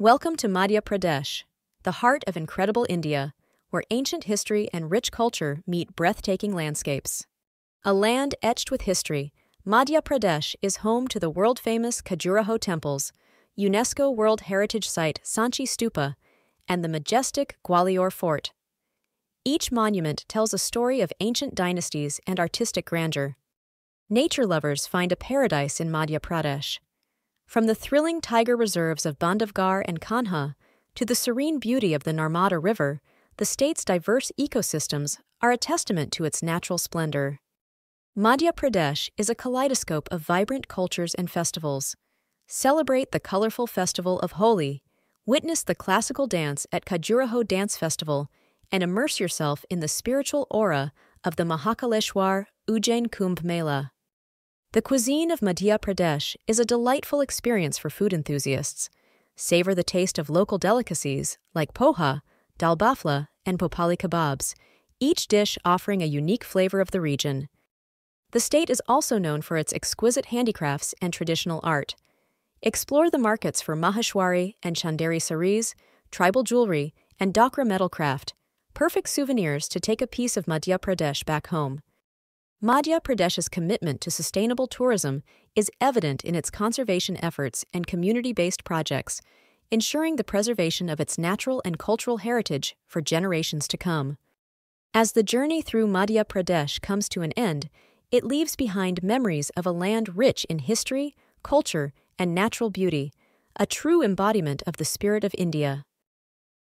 Welcome to Madhya Pradesh, the heart of incredible India, where ancient history and rich culture meet breathtaking landscapes. A land etched with history, Madhya Pradesh is home to the world famous Khajuraho temples, UNESCO World Heritage Site Sanchi Stupa, and the majestic Gwalior Fort. Each monument tells a story of ancient dynasties and artistic grandeur. Nature lovers find a paradise in Madhya Pradesh. From the thrilling tiger reserves of Bandhavgarh and Kanha to the serene beauty of the Narmada River, the state's diverse ecosystems are a testament to its natural splendor. Madhya Pradesh is a kaleidoscope of vibrant cultures and festivals. Celebrate the colorful festival of Holi, witness the classical dance at Khajuraho Dance Festival, and immerse yourself in the spiritual aura of the Mahakaleshwar Ujjain Kumbh Mela. The cuisine of Madhya Pradesh is a delightful experience for food enthusiasts. Savor the taste of local delicacies like poha, dal bafla, and Bhopali kebabs, each dish offering a unique flavor of the region. The state is also known for its exquisite handicrafts and traditional art. Explore the markets for Maheshwari and Chanderi saris, tribal jewelry, and Dokra metal craft, perfect souvenirs to take a piece of Madhya Pradesh back home. Madhya Pradesh's commitment to sustainable tourism is evident in its conservation efforts and community based projects, ensuring the preservation of its natural and cultural heritage for generations to come. As the journey through Madhya Pradesh comes to an end, it leaves behind memories of a land rich in history, culture, and natural beauty, a true embodiment of the spirit of India.